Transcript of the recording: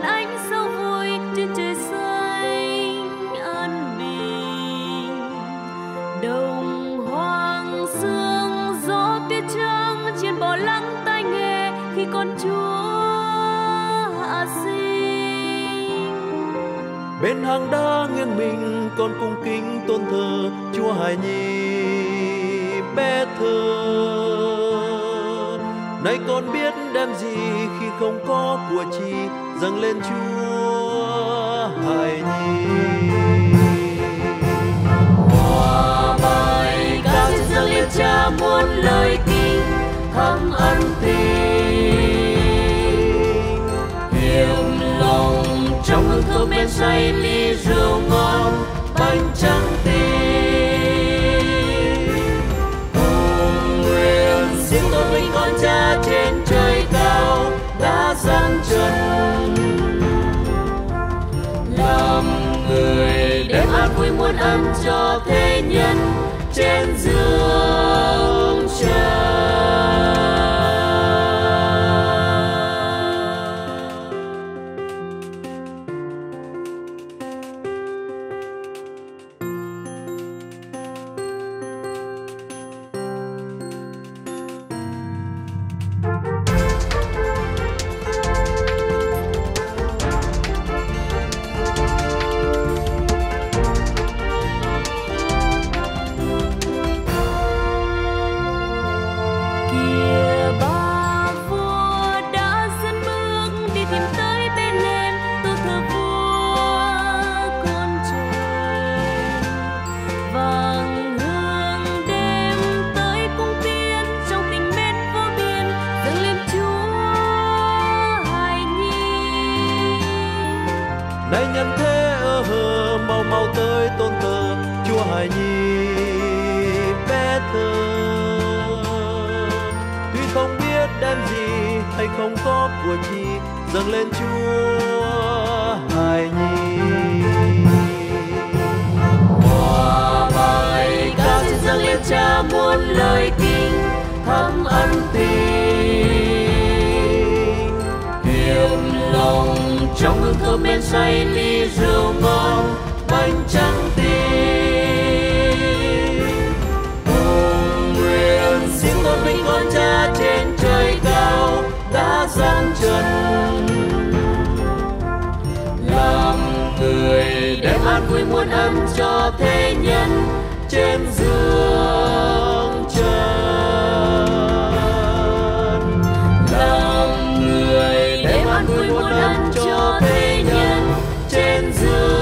ngàn ánh vui trên trời xanh an bình. Đồng hoang sương gió tuyết trắng trên bò lắng tai nghe khi con chúa hạ sinh. Bên hàng đá nghiêng mình, con cung kính tôn thờ chúa hài nhi bé thơ. Nay con biết đem gì khi không có của chi dâng lên Chúa hài nhi? Hòa bài ca xin dâng lên cha muôn lời kinh thắm ân tình. Hiềm lòng trong hương thơm men say ly rượu ngon, bánh trắng tình gian trần. Làm người đem an vui muôn ân cho thế nhân trên dương nhân thế ơ hờ, mau mau tới tôn thờ Chúa hài nhi bé thơ. Tuy không biết đem gì, hay không có của chi, dâng lên Chúa. trong hương thơm men say ly rượu ngon, bánh trắng tim cùng nguyện xin tôn vinh con cha trên trời cao, đã giáng trần. Làm người đem an vui muôn âm cho thế nhân trên dương trần. Làm người đem an vui muôn ăn do.